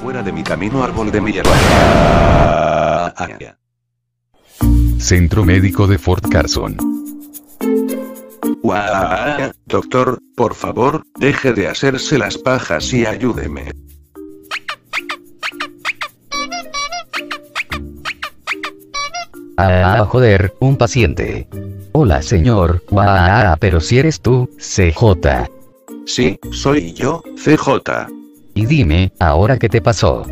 Fuera de mi camino, árbol de mierda. Centro Médico de Fort Carson. Doctor, por favor, deje de hacerse las pajas y ayúdeme. Ah, joder, un paciente. Hola, señor. Guau, pero si eres tú, CJ. Sí, soy yo, CJ. Y dime, ¿ahora qué te pasó?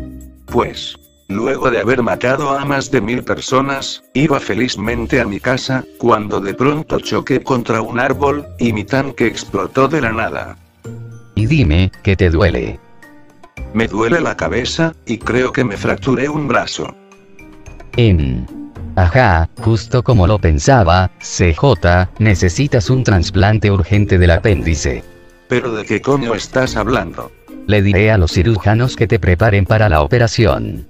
Pues, luego de haber matado a más de mil personas, iba felizmente a mi casa, cuando de pronto choqué contra un árbol, y mi tanque explotó de la nada. Y dime, ¿qué te duele? Me duele la cabeza, y creo que me fracturé un brazo. En. Ajá, justo como lo pensaba, CJ, necesitas un trasplante urgente del apéndice. ¿Pero de qué coño estás hablando? Le diré a los cirujanos que te preparen para la operación.